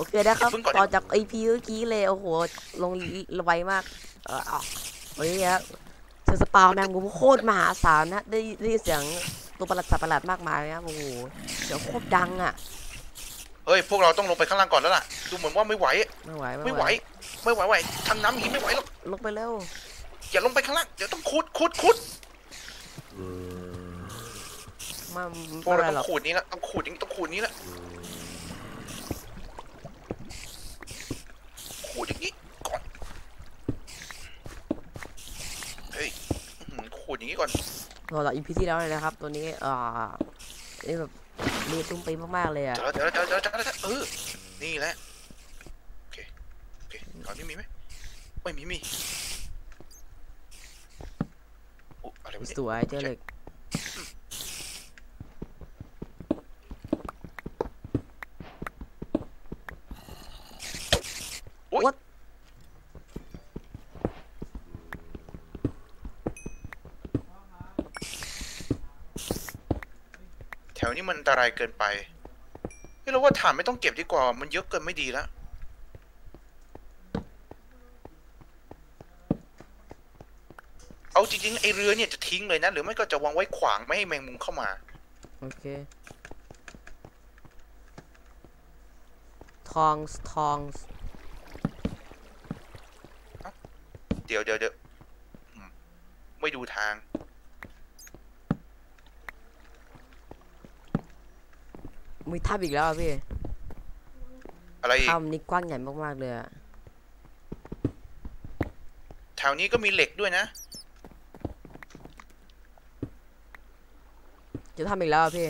โอเคนะครับเพิ่งก่อนต่อจาก EP เมื่อกี้เลยโอ้โหลงไวมาก เออเอาวันนี้ครับเจอ spawn แมงมุมโคตรมหาศาลนะได้ได้ยินเสียงตัวประหลาดสัตว์ประหลาดมากมายนะครับโอ้โหเสียงโคตรดังอะเฮ้ยพวกเราต้องลงไปข้างล่างก่อนแล้วล่ะดูเหมือนว่าไม่ไหวไม่ไหวไม่ไหวไม่ไหวไหวทางน้ำอย่างนี้ไม่ไหวหรอกลงไปเร็วอย่าลงไปข้างล่างเดี๋ยวต้องขุดขุดขุดมาพวกไม่เป็นไรหรเราต้ออกงขุดนี้ละต้องขุดอย่างนี้ต้องขุดนี้ละ ขุดอย่างนี้ก่อน เฮ้ยอื้อหือขุดอย่างนี้ก่อนต่อจากอีพีที่แล้วเลยนะครับ ตัวนี้อ่านี่แบบมีตุ้มไปมากๆเลยอะเจอแล้วเจอแล้วเจอแล้วเจอแล้วเออ นี่แหละ โอเค โอเคก่อนนี้มีไหมไม่มีมีอุ๊ยอะไรวะเนี่ยสวยเจอเหล็ก แถวนี้มันอัน ตรายเกินไปเฮ้ยเราว่าถ่านไม่ต้องเก็บดีกว่า มันเยอะเกินไม่ดีแล้วเอาจริงๆไอเรือเนี่ยจะทิ้งเลยนะ หรือไม่ก็จะวางไว้ขวางไม่ให้แมงมุมเข้ามา โอเค ทองทองเดี๋ยวเดี๋ยวเดี๋ยวอืมไม่ดูทาง มีถ้ำอีกแล้วอะพี่อะไรอีกถ้ำนี้กว้างใหญ่มากๆเลยอะแถวนี้ก็มีเหล็กด้วยนะเจะทำอีกแล้วอะพี่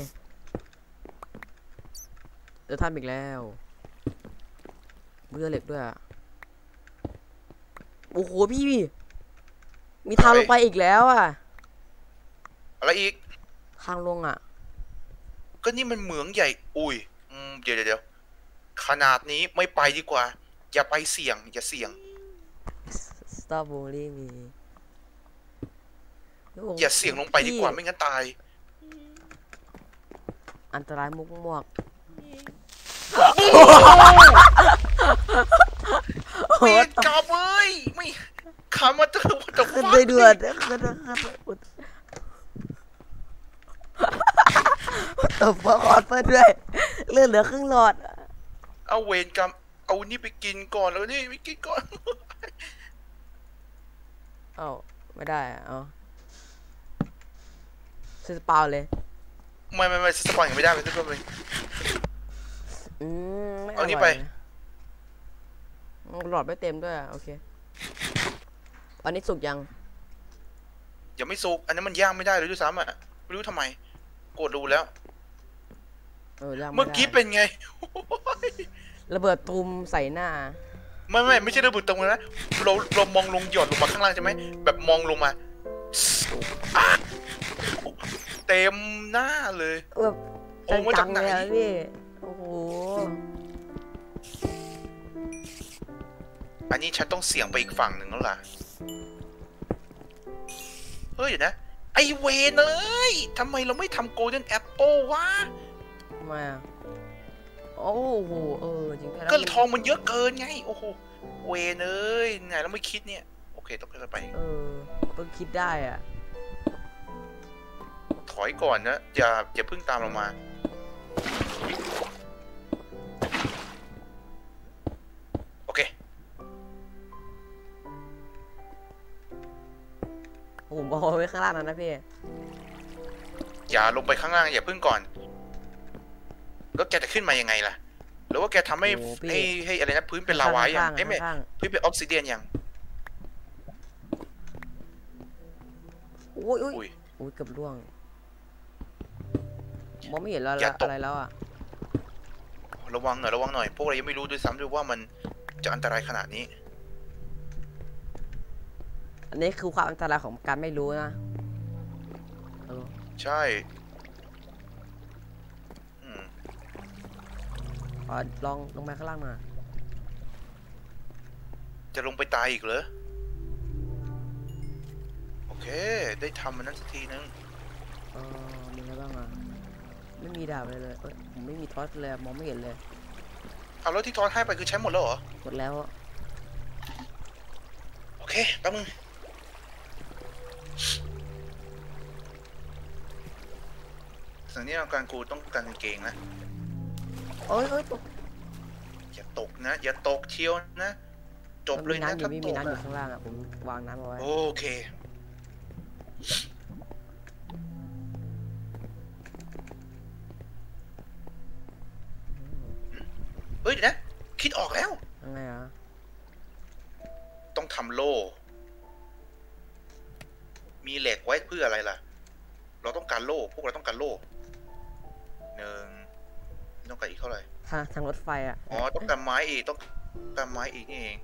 เจะทำอีกแล้วเบื่อเหล็กด้วยอะโอ้โหพี่ มีทางอะไรลงไปอีกแล้วอะอะไรอีก ทางลงอะ ก็นี่มันเหมืองใหญ่ อุ้ยอืมเดี๋ยวเดี๋ยวเดี๋ยวขนาดนี้ไม่ไปดีกว่า อย่าไปเสี่ยง อย่าเสี่ยงสตรอเบอรี่มีโโหอย่าเสี่ยงลงไปดีกว่าพี่ไม่งั้นตาย อันตรายมุกมวกโอ้โหเวรกรรมเอ้ยไม่ขามาเจอวัตถุขึ้นได้เดือดขึ้นได้ขึ้นได้อุด ตบมาขอดเปิดด้วย เลือดเหลือครึ่งหลอด เอาเวรกรรมเอานี่ไปกินก่อนแล้วนี่ไปกินก่อน เอ้าไม่ได้อะเอาซื้อเปล่าเลยไม่ไม่ไม่สปอยยังไม่ได้ไปทุกคนเลย อืมไม่เอานี่ร่ยไปอืมหลอดไม่เต็มด้วยอะโอเค อันนี้สุกยังอย่าไม่สุก อันนั้นมันย่างไม่ได้เลยด้วยซ้ำอะไม่รู้ทำไม กดดูแล้ว เออย่างไเมื่อกี้ได้เป็นไงระเบิดตูมใส่หน้า ไม่ไม่ไม่ใช่ระเบิดตรงนั้นนะเราเรามองลงหยอดลงมาข้างล่างใช่ไหมแบบมองลงมาอะเต็มหน้าเลยแบบโอ้มาจัจากงไหๆน เลยอะพี่โอ้โหอันนี้ฉันต้องเสี่ยงไปอีกฝั่งหนึ่งแล้วล่ะ เฮ้ยเดี๋ยวนะ ไอเวนเอ้ยทำไมเราไม่ทำโกลเด้นแอปเปิลวะทำ ไมอะโอ้โหเออจริงๆแล้วก็มันทองมันเยอะเกินไง โอ้โหเวนเอ้ยไหนเราไม่คิดเนี่ยโอเคต้องค่อยๆไป เออเพิ่งคิดได้อะ ถอยก่อนนะอย่าอย่าเพิ่งตามเรามาโอเคผมเอาไว้ข้างล่างนั้นนะพี่อย่าลงไปข้างล่างอย่าเพิ่งก่อน แล้วแกจะขึ้นมายังไงล่ะ หรือว่าแกทำให้โอ้พี่ให้ให้อะไรนะพื้นเป็นลาวาอย่างข้ๆเอ้ยไม่ข้างพื้นเป็นออกซิเดียนอย่างๆโอ้ยโอ้ยอุ้ยโอ้ยเกือบร่วงมองไม่เห็นแล้วอย่าตกอะไรแล้วอะระวังหน่อยระวังหน่อยพวกเรายังไม่รู้ด้วยซ้ำด้วยว่ามันจะอันตรายขนาดนี้ อันนี้คือความอันตรายของการไม่รู้นะเออใช่อืม ข อลองลงมาข้างล่างหน่อยจะลงไปตายอีกเหรอ โอเค ได้ทำมันนั้นสักทีนึงเออมีอะไรบ้างอะ ไม่มีดาบอะไรเลยเอ้ยผมไม่มีทอสเลยอะมองไม่เห็นเลย เอาแล้วที่ทอนให้ไปคือใช้หมดแล้วเหรอ หมดแล้วอะโอเคแป๊บนึงสิ่งที่ต้องการกูต้องการกางเกงนะ โอ้ยโอ้ยตกอย่าตกนะ อย่าตกเชียวนะจบเลยนะถ้ามีตมีกน้ำอยู่อะข้างล่างอะผมวางน้ำเอาไว้โอเค เฮ้ยเดี๋ยวนะ คิดออกแล้ว ยังไงอะต้องทำโล่ มีเหล็กไว้เพื่ออะไรล่ะ เราต้องการโล่ พวกเราต้องการโล่หนึ่ง ต้องการอีกเท่าไหร่ทางทางรถไฟอะ อ๋อ ต้องการไม้อีก ต้องการไม้อีกนี่เอง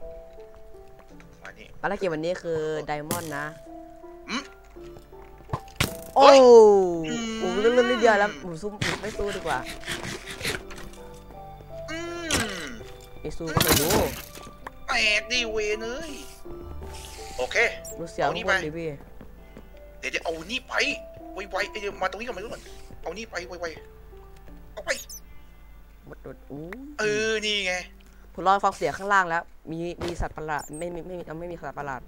มานี่ภารกิจวันนี้คือไดมอนด์นะอืมโอ้เฮ้ยผมเล่นเล่นนิดเดียวแล้วผมสู้ผมไม่สู้ดีกว่าอืมไม่สู้ก็ไม่รู้แตกดิเวนเอ้ยโอเคดูเสียงเอานี่คไปนดิพี่เดี๋ยวจะเอานี่ไปไวๆเอ้ยเดี๋ยวมาตรงนี้ก่อนมาตรงนี้ก่อนเอานี่ไปไวๆเอาไป หมดโดดอู้เออ นี่ไง ผมรอฟังเสียงข้างล่างแล้ว มีมีสัตว์ประหลาดไม่ไม่ไม่มีไม่มีสัตว์ประหลาด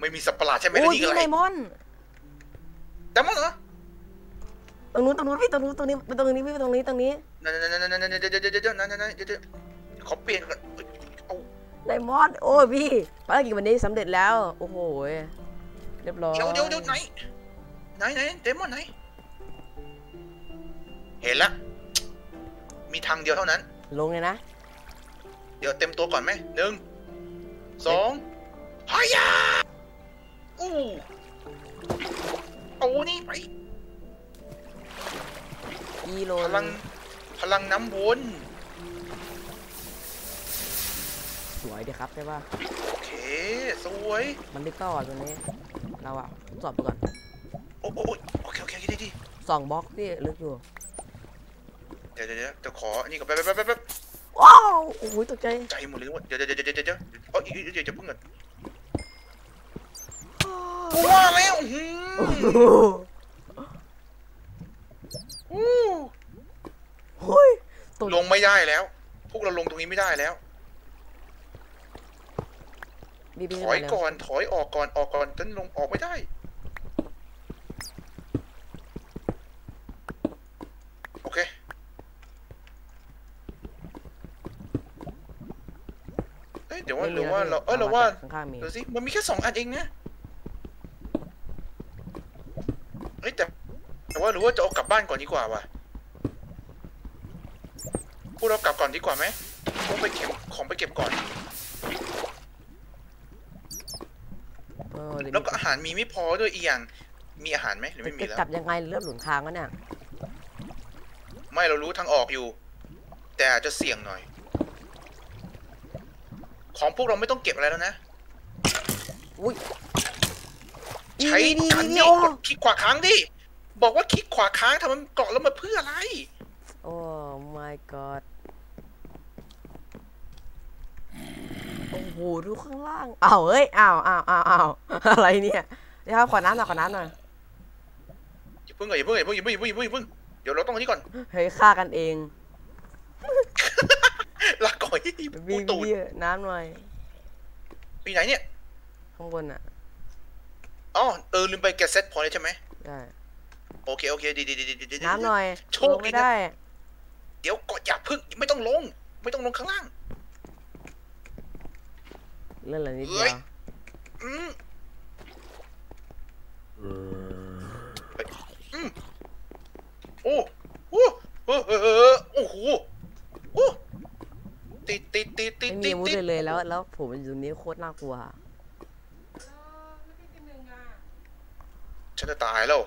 ไม่มีสัตว์ประหลาดใช่ไหมโอ้แล้วยนี่พี่คืออะไรไดมอนด์แต่มันเหรอตรงนู้นตรงนู้นพี่ตรงนู้นตรงนี้ตรงนี้พี่ตรงนี้ตรงนี้นั่นนั่นนั่นนั่นนั่นเดี๋ยวเดี๋ยวเดี๋ยวเดี๋ยวนั่นนั่นนั่นเดี๋ยวเดี๋ยวขอเปลี่ยนก่อนเอ้ยเอาไดมอนด์โอ้ยพี่ภารกิจวันนี้สำเร็จแล้วโอ้โหเรียบร้อยเดี๋ยวเดี๋ยวเดี๋ยวไหนไหนไหนเดมอนไหนเห็นละ มีทางเดียวเท่านั้น ลงเลยนะ เดี๋ยวเต็มตัวก่อนไหมหนึ่งสองพายาอู้เอานี่ไปอีโลพลังพลังน้ำวนสวยดีครับใช่ป่ะโอเค สวย มันลึกต่อตรงนี้ เราอะทดสอบไปก่อน โอ้โอ้โอ้โอเคโอเคดีดีสองบล็อกที่ลึกอยู่ เดี๋ยวเดี๋ยวเดี๋ยวจะขออันนี้ก่อนแป๊บแป๊บแป๊บแป๊บว้าวโอ้ยตกใจใจหมดเลยว่าเดี๋ยวเดี๋ยวเดี๋ยวเดี๋ยวเดี๋ยวเอ๋ออีกเดี๋ยวจะเพิ่งกันกูว่าแล้วอื้อหืโอ้อโหอู้เฮ้ยตกลงไม่ได้แล้ว พวกเราลงตรงนี้ไม่ได้แล้วบีบีถอยเร็วก่อนถอยออกก่อนออกก่อนจนลงออกไม่ได้ โอเค เอ้ยเดี๋ยวว่าไม่หมีรือว่าแล้วเราเอ้ยพี่เราว่าข้างๆมีเดี๋ยวสิมันมีแค่สองอันเองนะเฮ้ยแต่แต่ว่าหรือว่าจะเอากลับบ้านก่อนดีกว่าว่ะพวกเรากลับก่อนดีกว่าไหมต้องไปเก็บของไปเก็บก่อนเออเดี๋ยวแล้วก็อาหารมีไม่พอด้วยอีกอย่าง มีอาหารไหมหรือไม่มีจะแล้วกลับยังไงเลือดหลุนคางวะเนี่ย ไม่เรารู้ทางออกอยู่ แต่อาจจะเสี่ยงหน่อย ของพวกเราไม่ต้องเก็บอะไรแล้วนะอุ้ยใช้นี่กันนี่นี่โอ้กดคลิกขวาค้างดิบอกว่าคลิกขวาค้างทำมันเกาะแล้วมันเพื่ออะไรโอ้ my god โอ้โหดูข้างล่างอ้าวเฮ้ยอ้าวอ้าวอ้าวอ้าวอะไรเนี่ยเดี๋ยวครับขอน้ำหน่อยขอน้ำหน่อยอย่าเพิ่งอย่าเพิ่งอย่าเพิ่งอย่าเพิ่งอย่าเพิ่งอย่าเพิ่งอย่าเพิ่งเดี๋ยวเราต้องอันนี้ก่อนเฮ้ยฆ่ากันเองลาก่อ ยบีปูบีตูดน้ำหน่อยปีไหนเนี่ย ข้างบนอะอ๋อเออลืมไปแกเซ็ตพอเลยใช่ไหมได้โอเคโอเคดีดีดีดีดีดีน้ำหน่อยโชคลงดีไม่นะได้เดี๋ยวก่อนอย่าเพิ่งไม่ต้องลง ไม่ต้องลงข้างล่างเลื่อนเลยนิดเฮ้เดียยวอืมเฮ้ยอืมโอ้โอ้โอ้เออโอ้โหโอ้ ติดติดติดติดไม่มีติดอาวุธติดเลยเลยแล้ว แล้วผมอยู่ตรงนี้โคตรน่ากลัวฉันจะตายแล้ว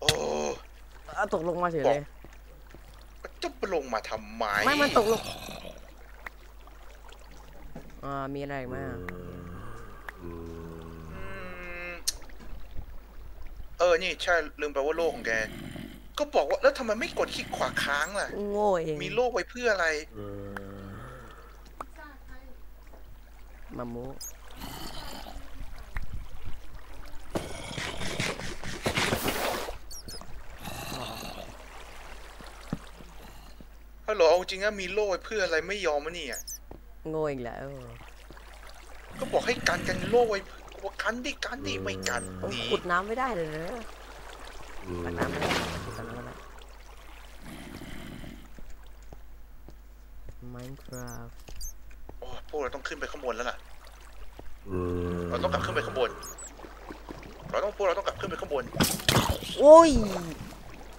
โอ้เอาตกลงมาเฉยเลย จะลงมาทำไมไม่มันตกลงอ่ามีอะไรอีกไหมอะ นี่ใช่ลืมไปว่าโลกของแก ก็บอกว่าแล้วทำไมไม่กดคลิกขวาค้างล่ะ โง่เองมีโลกไว้เพื่ออะไร มามุฮัลโหลเอาจริงอะมีโลกไวเพื่ออะไรไม่ยอมมะเนี่ยโง่อีกแล้ว ก็บอกให้กันกันโลกไว้ กันดิกันดิไม่กันโอ้ยหนีขุดน้ำไม่ได้เลยนะขุดน้ำไม่ได้ขุดน้ำไม่ได้ Minecraft โอ้พวกเราต้องขึ้นไปข้างบนแล้วล่ะเราต้องกลับขึ้นไปข้างบน เราต้องพวกเราต้องกลับขึ้นไปข้างบน โอ้ย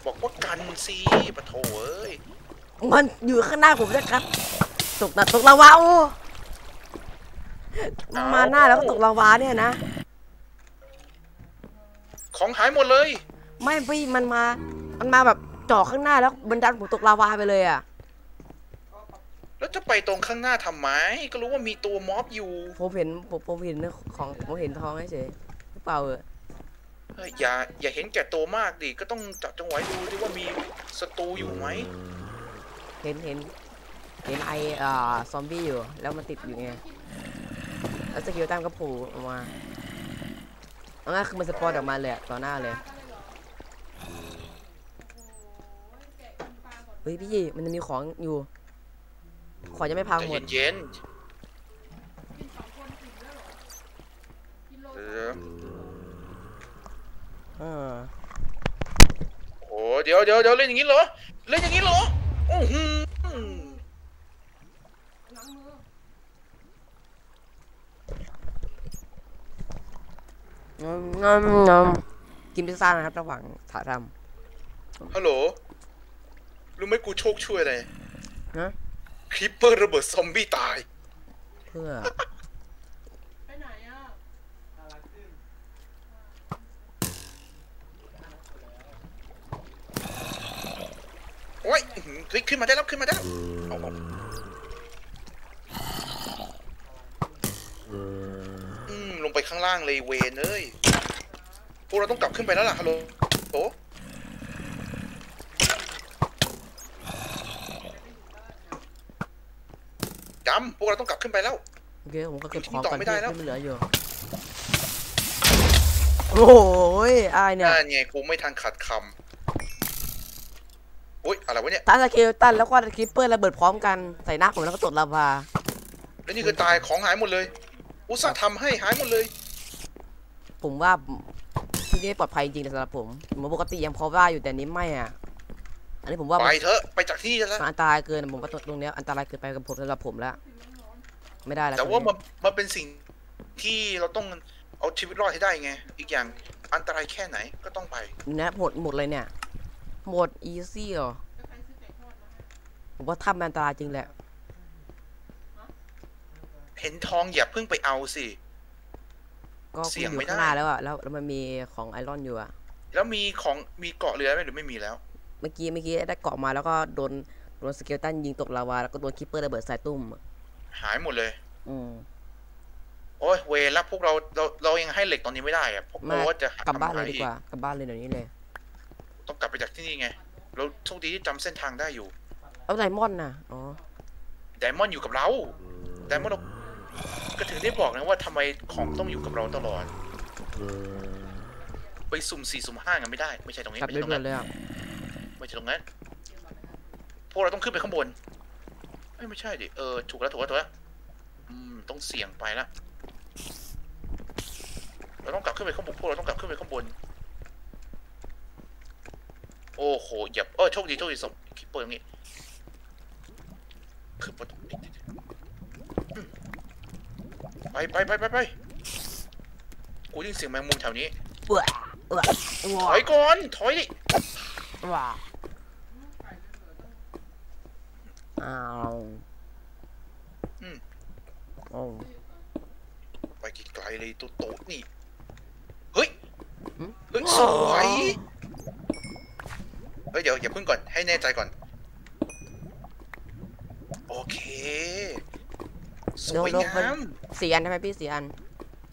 บอกว่ากันสิปะโถเอ้ยมันอยู่ข้างหน้าผมนะครับ ตกนะตกลาวาโอ้มาหน้าแล้วก็ตกลาวาเนี่ยนะ ของหายหมดเลย ไม่พี่มันมา มันมาแบบจ่อข้างหน้าแล้วบันดันผมตกลาวาไปเลยอะ แล้วจะไปตรงข้างหน้าทำไม ก็รู้ว่ามีตัวม็อบอยู่ ผมเห็นผมผมเห็นของผมเห็นทองเฉยๆหรือเปล่าเออเฮ้ยอย่าอย่าเห็นแก่ตัวมากดิ ก็ต้องจับจังหวะดูดิว่ามีศัตรูอยู่ไหม เห็นเห็นเห็นไออ่าซอมบี้อยู่ แล้วมันติดอยู่ไง แล้ว skeleton ก็โผล่ออกมา เอาง่ายคือมัน spawn ออกมาเลยอะต่อหน้าเลยเฮ้ยพี่มันจะมีของอยู่ ของจะไม่พังใจหมดเย็นๆเออเออโอ้เดี๋ยวเดี๋ยวเดี๋ยวเล่นอย่างนี้เหรอ เล่นอย่างนี้เหรอโอ้โห งมงมงมกินพิซซ่านะครับระหว่างถ่ายทฮัลโหล รู้ไหมกูโชคช่วยอะไรำนะคลิปเปอร์ระเบิดซอมบี้ตาย เพื่อไปไหนอะโอ้ยอื้อหือเฮ้ยขึ้นมาได้แล้วขึ้นมาได้แล้วเอาเอาอืมลง ไปข้างล่างเลยเวนเอ้ยพวกเราต้องกลับขึ้นไปแล้วล่ะฮัลโหลโอ้จำพวกเราต้องกลับขึ้นไปแล้ว โอเคผมก็เก็บของต่อก่อนไม่ที่ได้แล้วที่มันเหลืออยู่ โอ้ยอายเนี่ยนั่นไงกูไม่ทันขัดคำอุ้ยอะไรวะเนี่ยถ้าสกิลตันแล้วก็คลิปเปอร์ระเบิดพร้อมกันใส่หน้าผมแล้วก็ตดลาวาแล้วนี่คือตายของหายหมดเลย อุตส่าห์ทำให้หายหมดเลย ผมว่าที่นี่ปลอดภัยจริงๆสำหรับผมผมปกติยังพอว่าอยู่แต่นี้ไม่อะ อันนี้ผมว่าไปมันเถอะไปจากที่นี่แล้วมันอันตรายเกินผมว่าตรงเนี้ยอันตรายเกินไปกับผมสำหรับผมแล้วไม่ได้แล้วแต่ว่าตมัรงนมันเป็นสิ่งที่เราต้องเอาชีวิตรอดให้ได้ไง อีกอย่างอันตรายแค่ไหนก็ต้องไปนี้นะหมดหมดเลยเนี่ย หมดอีซี่เหรอแล้วใครซื้อไก่ทอดมาให้ผมว่าทำมันอันตรายจริงแหละ เห็นทองอย่าเพิ่งไปเอาสิ ก็เสี่ยงอยู่ไม่ได้ข้างหน้าแล้วอะแล้วแล้วมันมีของ iron อยู่อะแล้วมีของมีเกราะเหลือไหมหรือไม่มีแล้ว เมื่อกี้เมื่อกี้ได้เกราะมาแล้วก็โดนโดน skeleton ยิงตกลาวาแล้วก็โดน creeper ระเบิดใส่ตุ้ม หายหมดเลย อืมโอ้ยเวรแล้วพวกเราเราเรายังให้เหล็กตอนนี้ไม่ได้อะเพราะไม่ว่าจะหกลับบ้านเลยทำหดีกว่ากลับบ้านเลยเดี๋ยวนี้เลย ต้องกลับไปจากที่นี่ไง เราโชคดีที่จำเส้นทางได้อยู่ เอาไดมอนด์น่ะอ๋อไดมอนด์อยู่กับเราไดมอนด์เรา ก็ถึงได้บอกนะว่าทำไมของต้องอยู่กับเราตลอด ไปสุ่มสี่สุ่มห้ากันไม่ได้ ไม่ใช่ตรงนี้กลับไม่ด้วใช่ยตรงด่วนั้นนเลยอะไม่ใช่ตรงนั้น พวกเราต้องขึ้นไปข้างบนเอ้ยไม่ใช่ดิเออถูกแล้วถูกแล้วถูกแล้วอืมต้องเสี่ยงไปละเราต้องกลับขึ้นไปข้างบนพวกเราต้องกลับขึ้นไปข้างบน โอ้โหอย่าเออโชคดีโชคดีสมคิปเปอร์ตรงนี้ขึ้นไปตรงนี้อืม ไปไปไปไปไปกูได้ยินเสียงแมงมุมแถวนี้เบื่อเบื่อถอยก่อนถอยดิว้าอ้าวอืมโอ้ไปไกลๆเลยตัวโตนี่เฮ้ยหึเฮ้ยสวยเฮ้ยเดี๋ยวอย่าพึ่งก่อนให้แน่ใจก่อน โอเค สวยงามสี่อันใช่ไหมพี่สี่อัน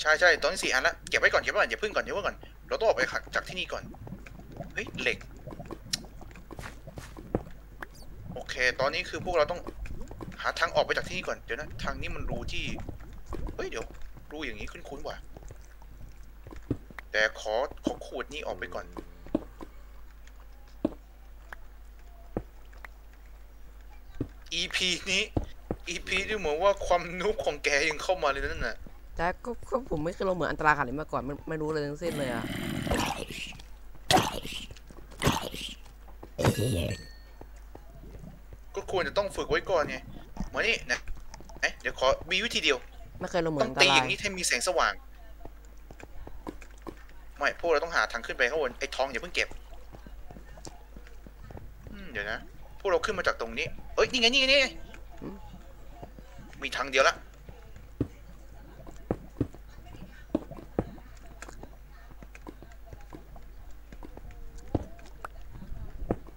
ใช่ใช่ตอนนี้สี่อันละเก็บไว้ก่อนเก็บไว้ก่อนอย่าพึ่งก่อนอย่าพึ่งก่อน เราต้องออกไปจากที่นี่ก่อน เฮ้ยเหล็ก โอเค ตอนนี้คือพวกเราต้องหาทางออกไปจากที่นี่ก่อน เดี๋ยวนะ ทางนี้มันรูที่ เฮ้ยเดี๋ยว รูอย่างนี้คุ้นๆว่ะ แต่ขอขอขูดนี่ออกไปก่อน EP นี้ EP นี่เหมือนว่าความนุกของแกยังเข้ามาเลยนั่นน่ะแต่ก็ก็ผมไม่เคยลงเหมือนอันตรายขนาดนี้มาก่อนไม่ไม่รู้เลยทั้งสิ้นเลยอะก็ควรจะต้องฝึกไว้ก่อนไงมานี่นะเอ๊ะเดี๋ยวขอมีวิธีเดียวไม่เคยลงเหมือต้นองอันตตีอรายย่างนี้ให้มีแสงสว่าง ไม่พวกเราต้องหาทางขึ้นไปข้างบนไอ้ทองอย่าเพิ่งเก็บอืมเดี๋ยวนะ พวกเราขึ้นมาจากตรงนี้ เอ้ยนี่ไงนี่ไงนี่ไง มีทางเดียวละ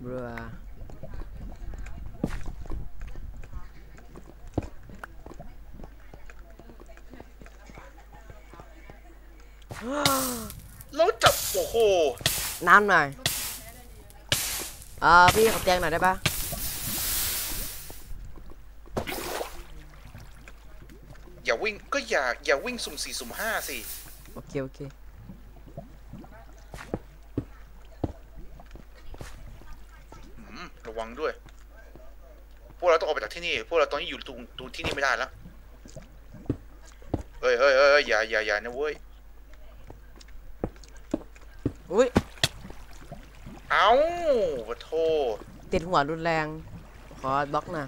เรือแล้วจับโอ้โหน้ำหน่อยอ่าพี่ขอเตียงหน่อยได้ปะ อย่าวิ่ง ก็ อย่าอย่าวิ่งสุ่มสี่สุ่มห้าสิโอเค โอเค อืมระวังด้วย พวกเราต้องออกไปจากที่นี่ พวกเราตอนนี้อยู่ตรงตรงที่นี่ไม่ได้แล้วเฮ้ยเฮ้ยเฮ้ยอย่าอย่าอย่านะเว้ย อุ้ย เอ้าปะโทติดหัวรุนแรง ขอบล็อกหน่อย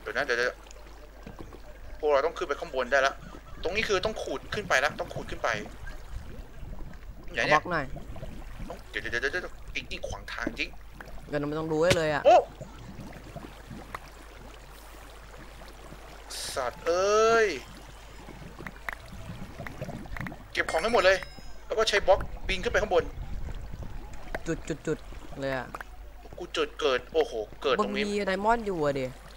เดี๋ยวนะเดี๋ยวเดี๋ยว พวกเราต้องขึ้นไปข้างบนได้แล้ว ตรงนี้คือต้องขูดขึ้นไปแล้ว ต้องขูดขึ้นไปอขย่าอเนี้บล็ยอกหน่อยเดี๋ยวเดี๋ยวเดี๋ยวเดี๋ยวไอ้นี่ขวางทางจริง เดี๋ยวเราไม่ต้องดูไว้เลยอะ โอ้ สัตว์เอ้ย เก็บของให้หมดเลย แล้วก็ใช้บล็อกบินขึ้นไปข้างบน จุดจุดจุดเลยอะกูจุดเกิด โอ้โห เกิดมัตนรงนี้ มีไดมอนด์อยู่อะดิก็ก็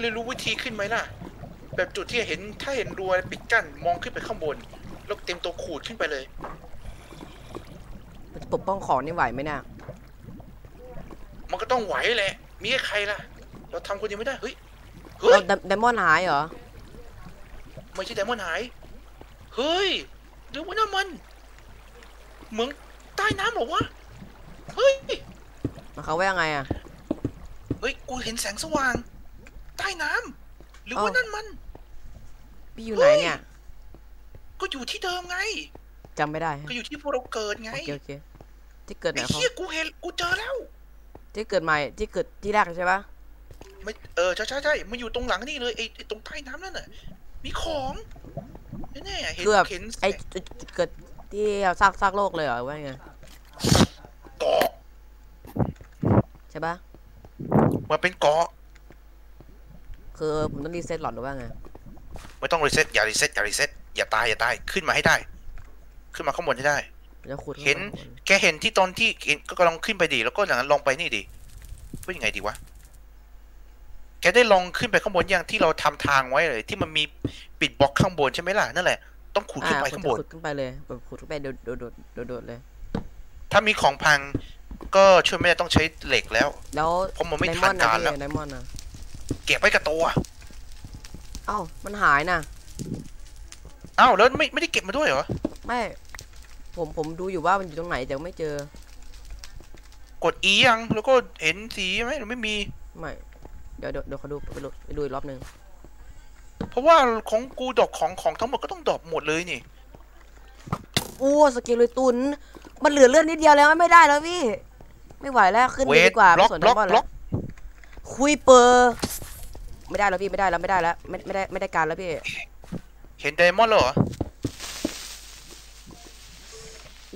เลยรู้วิธีขึ้นไหมล่ะ แบบจุดที่เห็นถ้าเห็นรัวปิดกั้นมองขึ้นไปข้างบน แล้วเต็มตัวขูดขึ้นไปเลยมันจะปกป้องของนี่ไหวไหมเนี่ยมันก็ต้องไหวแหละ มีแค่ใครล่ะ เราทำคนเดียวไม่ได้ เฮ้ย เฮ้ย เราไดมอนด์หายเหรอ ไม่ใช่ไดมอนด์หาย เฮ้ยหรือว่านั่นมัน เหมืองใต้น้ำเหรอวะ เฮ้ยมันเขาว่ายังไงอะ เฮ้ย กูเห็นแสงสว่าง ใต้น้ำหรือว่าเอ้านั่นมัน พี่อยู่ไหนเนี่ย ก็อยู่ที่เดิมไงจำไม่ได้ก็อยู่ที่พวกเราเกิดไงโอเคโอเคที่เกิดไหนไอ้เขาเหี้ยกูเห็นกูเจอแล้ว ที่เกิดใหม่ที่เกิดที่แรกใช่ปะไม่เออใช่ใช่ใช่มันอยู่ตรงหลังนี่เลยไอ้ไอ้ตรงใต้น้ำนั่นน่ะ มีของแน่ๆเห็นคือแบบเห็นไอจุดจุดเกิดที่ซากซากโลกเลยเหรอว่าไงเกาะใช่ปะมันเป็นเกาะ คือผมต้องรีเซ็ตหลอดหรือว่าไงไม่ต้องรีเซ็ตอย่ารีเซ็ตอย่ารีเซ็ตอย่าตายอย่าตายขึ้นมาให้ได้ ขึ้นมาข้างบนให้ได้ผมจะขุดข้างบเห็น แกเห็นที่ตอนที่เห็นก็ลองขึ้นไปดิแล้วก็อย่างนั้นลองไปนี่ดิว่ายังไงดีวะแกได้ลองขึ้นไปข้างบนยังที่เราทำทางไว้เลย ที่มันมีปิดบล็อกข้างบนใช่ไหมล่ะนั่นแหละต้องขุดขึ้นไปอ่าข้างผมบจะนขุดขึ้นไปเลยแบบขุดขึ้นไปโดดโดดโดดโดดโดดเลย ถ้ามีของพังก็ช่วยไม่ได้ต้องใช้เหล็กแล้ว แล้วเพราะมันไม่ไดมทัอนนด์นะการพี่แล้วไดมอนด์นะ เก็บไว้กับตัว เอ้ามันหายนะอ้าวแล้วไม่ไม่ได้เก็บมาด้วยเหรอ ไม่ ผมผมดูอยู่ว่ามันอยู่ตรงไหนแต่ไม่เจอ กดอียัง แล้วก็เห็นสีไหมหรือไม่มี ไม่ เดี๋ยวเดี๋ยวเดี๋ยวเขาดูไปดูไปดูอีกรอบหนึ่งเพราะว่าของกูดอกของของทั้งหมดก็ต้องดอกหมดเลยนี่โอ้สเกลเลยตุน มันเหลือเลือดนิดเดียวแล้วไม่ได้แล้วพี่ ไม่ไหวแล้วขึ้นเวดีทกว่าบล็ไม่อกสนบล็อกไดมอนด์บล็แล้อวกคุยเปอร์ ไม่ได้แล้วพี่ไม่ได้แล้วไม่ได้แล้วไม่ไม่ได้ไม่ได้การแล้วพี่เห็นไดมอนด์แล้วเหรอ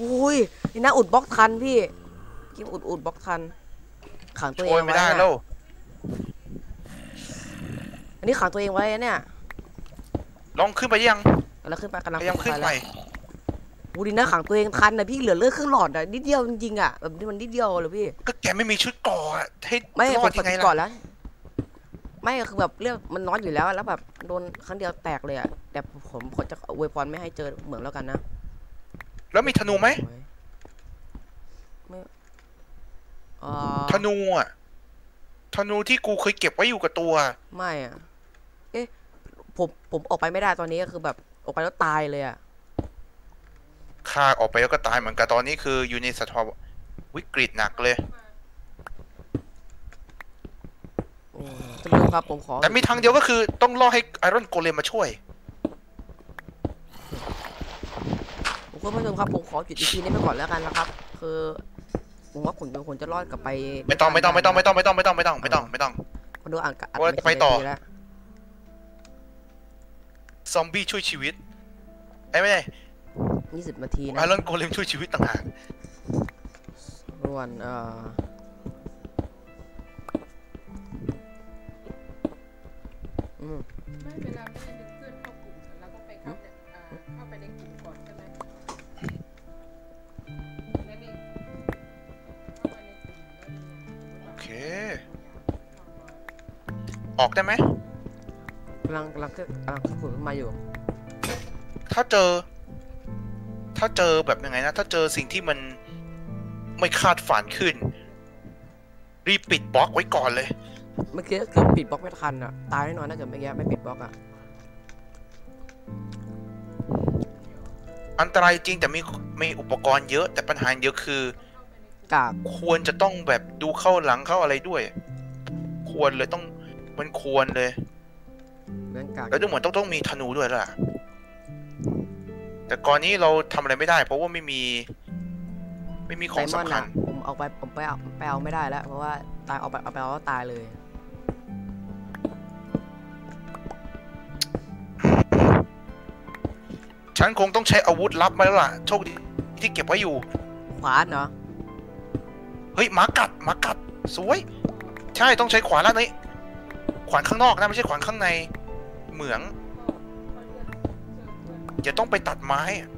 อุ้ยนี่นะอุดบล็อกทันพี่กิมอุดอุดบล็อกทันขังตัวเอช่วยงไม่ไว้ได้อะแล้วอันนี้ขังตัวเองไว้เนี่ยลองขึ้นไปยังแล้วขึ้นไปกำลังพยายามขึ้นไปแล้วอูดีนะขังตัวเองทันนะพี่เหลือเลือดครึ่งหลอดอะนิดเดียวจริงๆอะแบบนี้มันนิดเดียวเลยพี่ก็แกไม่มีชุดเก่ออะให้ไม่รผอมดกยัดงไงก่อล่ะนแล้ว ไม่คือแบบเลือดมันน้อยอยู่แล้วแล้วแบบโดนครั้งเดียวแตกเลยอะแต่ผมขอจะอวยพรไม่ให้เจอเหมืองแล้วกันนะแล้วมีธนูไหมไม่เอ่อธนูอะธนูที่กูเคยเก็บไว้อยู่กับตัว ไม่อะเอ๊ะผมผมออกไปไม่ได้ตอนนี้ก็คือแบบออกไปแล้วตายเลยอะข้าออกไปแล้วก็ตายเหมือนกันตอนนี้คืออยู่ในสภาวะวิกฤตหนักเลย ครับผมขอแต่มีทางเดียวก็คือต้องล่อให้ไอรอนโกเลมมาช่วยคุณผู้ชมครับผมขอจุดอีกทีนี้ไปก่อนแล้วกันนะครับ คือผมว่าผมผมจะรอดกลับไปไม่ต้องไม่ต้องไม่ต้องไม่ต้องไม่ต้องไม่ต้องไม่ต้องไม่ต้องไม่ต้องมาดูอ่านกะอัดว่าม่ไปต่อนาทีแล้วซอมบี้ช่วยชีวิตไอ้ยไม่ใช่ยี่สิบนาทีนะไอรอนโกเลมช่วยชีวิตต่างหากส่วนเอ่อ ไม่เวลาไม่ได้ดึงเพื่อนเข้ากลุ่มเราต้องไปเข้าในอ่าเข้าไปในกลุ่มก่อนใช่ไหมแล้วนี่เข้าไปในกลุ่มแล้วนี่โอเค ออกได้ไหมกำลังกำลังกำลังขุดขึ้นมาอยู่ ถ้าเจอ ถ้าเจอแบบยังไงนะ ถ้าเจอสิ่งที่มันไม่คาดฝันขึ้น รีบปิดบล็อกไว้ก่อนเลย เมื่อกี้เกือบปิดบล็อกไม่ทันอะ ตายแน่นอนถ้าเกิดเมื่อกี้ไม่ปิดบล็อกอะ อันตรายจริงแต่มีมีอุปกรณ์เยอะ แต่ปัญหาเดียวคือกากควรจะต้องแบบดูเข้าหลังเข้าอะไรด้วย ควรเลยต้องมันควรเลยเรื่องกากแล้วดูเหมือนต้องต้องมีธนูด้วยล่ะ แต่ก่อนนี้เราทำอะไรไม่ได้ เพราะว่าไม่มี ไม่มีขไดองมอนด์สำคัอะญผมเอาไปผมไปเอาไปเอาไม่ได้แล้ว เพราะว่าตายเอาไปเอาไปเอาแล้วตายเลย ฉันคงต้องใช้อาวุธลับมาแล้วล่ะ โชคดีที่เก็บไว้อยู่ขวานเนาะเฮ้ยหมากัดหมากัด สวย ใช่ต้องใช้ขวานแล้วนี่ขวานข้างนอกนะไม่ใช่ขวานข้างใน เหมืองอย่าต้องไปตัดไม้อะ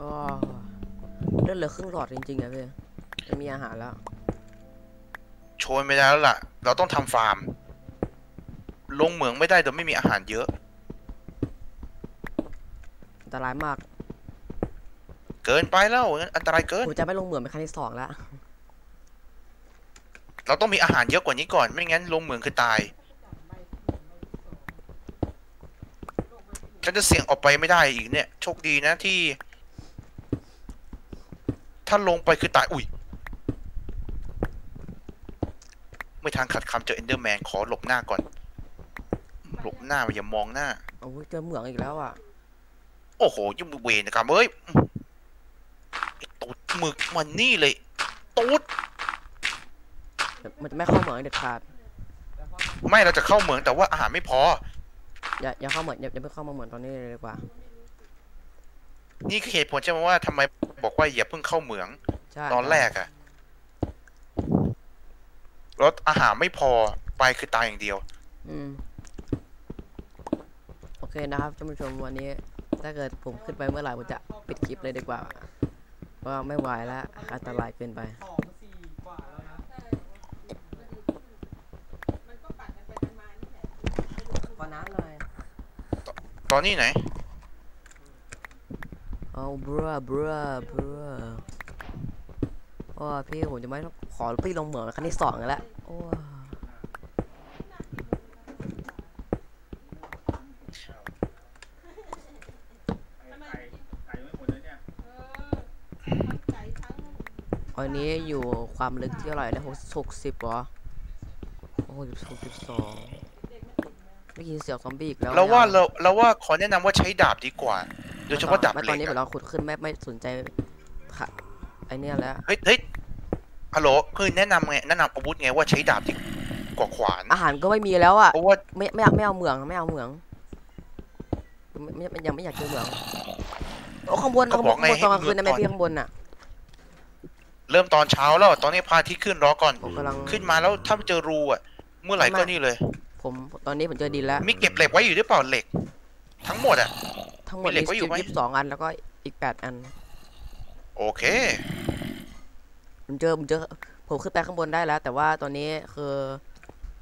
ก็เลือดเหลือครึ่งหลอดจริงๆอะพี่ไม่มีอาหารแล้ว โชยไม่ได้แล้วล่ะ เราต้องทำฟาร์ม ลงเหมืองไม่ได้โดยไม่มีอาหารเยอะ อันตรายมากเกินไปแล้วงั้นอันตรายเกิน ผมจะไม่ลงเหมืองเป็นครั้งที่สองแล้ว เราต้องมีอาหารเยอะกว่านี้ก่อน ไม่งั้นลงเหมืองคือตาย ฉันจะเสี่ยงออกไปไม่ได้อีกเนี่ย โชคดีนะที่ ถ้าลงไปคือตาย อุ้ย ไม่ทางขัดคำเจอเอนเดอร์แมน ขอหลบหน้าก่อน หลบหน้าอย่ามองหน้า โอ้ยเจอเหมืองอีกแล้วอะ โอ้โหยุ่งเวรนะครับเอ้ยไอ้ตูดหมึกมันนี่เลย ตูด มันจะไม่เข้าเหมืองเด็ดขาด ไม่เราจะเข้าเหมืองแต่ว่าอาหารไม่พอ อย่าอย่าเข้าเหมืองอย่าอย่าเพิ่งเข้ามาเหมืองตอนนี้เลยดีกว่า นี่คือเหตุผลใช่ไหมว่าทำไม บอกว่าอย่าเพิ่งเข้าเหมืองใช่ตอนแรกอะรถอาหารไม่พอไปคือตายอย่างเดียว อืม โอเคนะครับท่านผู้ชมวันนี้ ถ้าเกิดผมขึ้นไปเมื่อไหร่ผมจะปิดคลิปเลยดีกว่า เพราะว่าไม่ไหวแล้วอันตรายเกินไปสองสี่กว่าแล้วนะมันก็ปัดกันไปกันมานี่แหละขอน้ำหน่อยตอนนี้ไหน เอาบรับรับรัโอ้พี่ผมจะไม่ต้องขอพี่ลงเหมืองครั้งที่สองแล้วโอ้เออทั้งใจทั้งวันนี้อยู่ความลึกที่เท่าไหร่ได้หกหกสิบเหรอโอ้หกสิบหกสิบสองไม่ยินเสียงซอมบี้อีกแล้วเราว่าเราเราว่าขอแนะนำว่าใช้ดาบดีกว่า โดยเฉพาะดาบไม่เหตอล็นนี้กผมอะเราขุดขึ้นไม่ไม่สนใจค่ะไอเนี้ยแล้วเฮ้ยเฮ้ยฮัลโหลคือแนะนำไงแนะนำอาวุธไงว่าใช้ดาบดีกว่าขวานอาหารก็ไม่มีแล้วอะเพราะว่าไม่ไม่เอาไม่เอาเหมืองไม่เอาเหมืองไม่ไม่ไม่ยังไม่อยากเจอเหมืองโอ้ข้างบนข้างบนข้างบนตอนกลางคืนนะแม่พี่ข้างบนน่ะ เริ่มตอนเช้าแล้วตอนนี้พระอาทิตย์ขึ้นรอก่อน ผมกำลัง ขึ้นมาแล้วถ้าเจอรูอะ เมื่อไหร่ก็นี่เลย ผมตอนนี้ผมเจอดินแล้ว มีเก็บเหล็กไว้อยู่หรือเปล่าเหล็ก ทั้งหมดอะ ทั้งหมดมีเหล็กไว้อยู่ไหมยี่สิบสองอันแล้วก็อีกแปดอัน โอเคผมเจอผมเจอผมขึ้นไปข้างบนได้แล้ว แต่ว่าตอนนี้คือ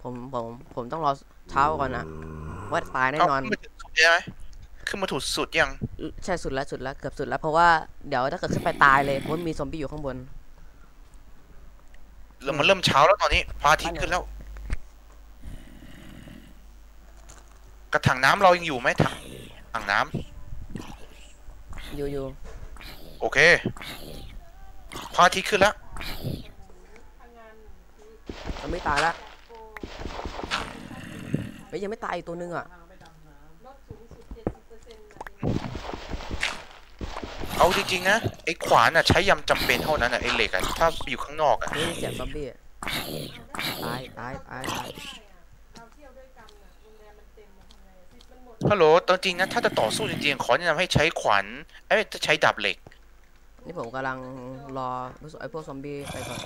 ผมผมผมต้องรอเช้าก่อนนะว่าตายแน่นอนเอาขึ้นมาถึงสุดใช่ไหมขึ้นมาถูกสุดยัง ใช่สุดแล้วสุดแล้วเกือบสุดแล้วเพราะว่าเดี๋ยวถ้าเกิดขึ้นไปตายเลยเพราะมันมีซอมบี้อยู่ข้างบนเริ่มมันเริ่มเช้าแล้วตอนนี้พระอาทิตย์ขึ้นแล้วกกระถังน้ำเรายังอยู่ไหมถังถังน้ำ อยู่อยู่โอเคพระอาทิตย์ขึ้นแล้วทำงานคือจะไม่ตายละจากโกเฮ้ยยังไม่ตายอีกตัวนึงอะทางไปดำน้ลดสูงสุด70%นะทีนี้เอาจริงๆนะไอ้ขวานอะใช้ยำจำเป็นเท่านั้นอะไอ้เหล็กอะถ้าอยู่ข้างนอกอะเฮ้ยเสียงซอมบี้อะตายตายตายตายเราเที่ยวด้วยกันน่ะโรงแรมมันเต็มมันทำไงซิปมันหมดฮัลโหลตอนจริงนะถ้าจะต่อสู้จริงๆ ขอแนะนำให้ใช้ขวาน เอ้ยจะใช้ดาบเหล็ก นี่ผมกำลังรอไอ้พวกซอมบี้ไปก่อน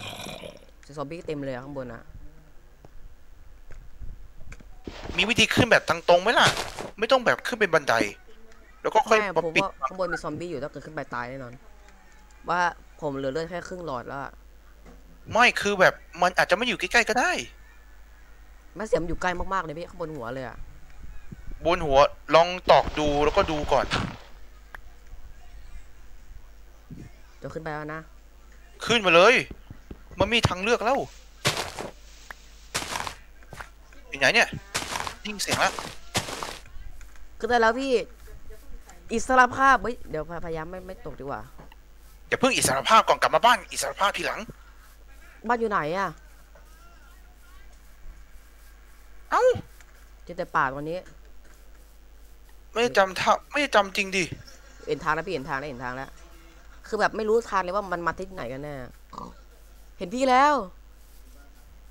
ซอมบี้เต็มเลยอะข้างบนอะ มีวิธีขึ้นแบบทางตรงไหมล่ะ ไม่ต้องแบบขึ้นเป็นบันได แล้วก็ค่อยไม่มาผมปิดว่าข้างบนมีซอมบี้อยู่ถ้าเกิดขึ้นไปตายแน่นอน ว่าผมเหลือเลือดแค่ครึ่งหลอดแล้วอะไม่คือแบบมันอาจจะไม่อยู่ใกล้ๆก็ได้แม่เสียมนอยู่ใกล้มากๆเลยพี่ข้างบนหัวเลยอะบนหัวลองตอกดูแล้วก็ดูก่อน จะขึ้นไปแล้วนะ ขึ้นมาเลย มันมีทางเลือกแล้วอยู่ไหนเนี่ยยิ่งเสียงละขึ้นได้แล้วพี่ อิสระภาพเฮ้ยเดี๋ยวพยายามไม่ไม่ตกดีกว่าอย่าเพิ่งอิสรภาพก่อนกลับมาบ้านอิสรภาพทีหลัง บ้านอยู่ไหนอะเอ้าเจอแต่ป่าตอนนี้ ไม่ได้จำท่าไม่ได้จำจริงดิเห็นทางแล้วพี่เห็นทางแล้วเห็นทางแล้ว คือแบบไม่รู้ทางเลยว่ามันมาที่ไหนกันแน่เห็นพี่แล้ว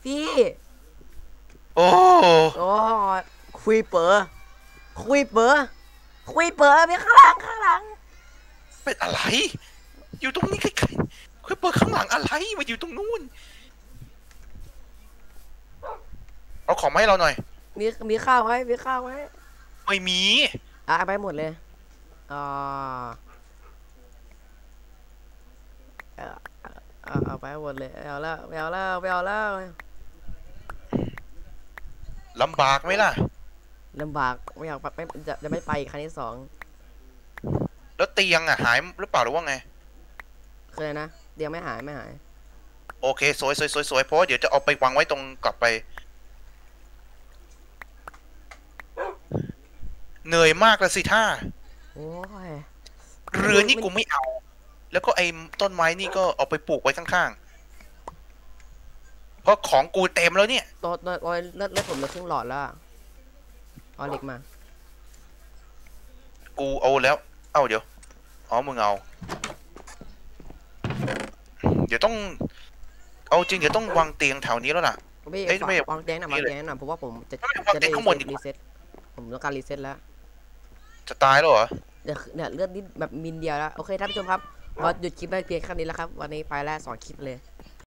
พี่โอ้โอ้ยคุยเป๋อคุยเป๋อคุยเป๋อพี่ข้างหลังข้างหลัง เป็นอะไร อยู่ตรงนี้ใกล้ๆคือเปิดข้างหลังอะไรมาอยู่ตรงนู้นเอาของมาให้เราหน่อย มีมีข้าวไหมมีข้าวไหมไม่มีอะเอาไปหมดเลยอ่าเอา เอาเอาไปหมดเลยไม่เอาแล้วไม่เอาแล้วไม่เอาแล้วลำบากไหมล่ะลำบากไม่อยากไปไม่จะจะไม่ไปอีกครั้งที่สองแล้วเตียงอะหายหรือเปล่าหรือว่าไงคืออะไรนะเดี๋ยวไม่หายไม่หาย โอเคสวยสวยสวยสวยเพราะว่าเดี๋ยวจะเอาไปวางไว้ตรงกลับไป เหนื่อยมากแล้วสิท่าโอ้ยเรือนี่กูไม่เอา แล้วก็ไอ้ต้นไม้นี่ก็เอาไปปลูกไว้ข้างๆ เพราะของกูเต็มแล้วเนี่ยตัวตัวตัวเลือดเลือดผมเหลือครึ่งหลอดแล้วอะเอาเหล็กมา กูเอาแล้ว เอ้าเดี๋ยว อ๋อมึงเอา เดี๋ยวต้อง เอาจริงเดี๋ยวต้องวางเตียงแถวนี้แล้วล่ะ พี่เอ้ยฝากไม่วางแดงหน่อยวางแดงหน่อยเพราะว่าผมจะไม่วางจะแดได้งข้างบนดีกว่า รีเซ็ตผมต้องการรีเซ็ตแล้ว จะตายแล้วเหรอ เดี๋ยวเนี่ยเลือดนิดแบบมินเดียวแล้วโอเคท่านผู้ชมครับ ขอหยุดคลิปได้เพียงแค่นี้แล้วครับ วันนี้ไปแล้วสองคลิปเลย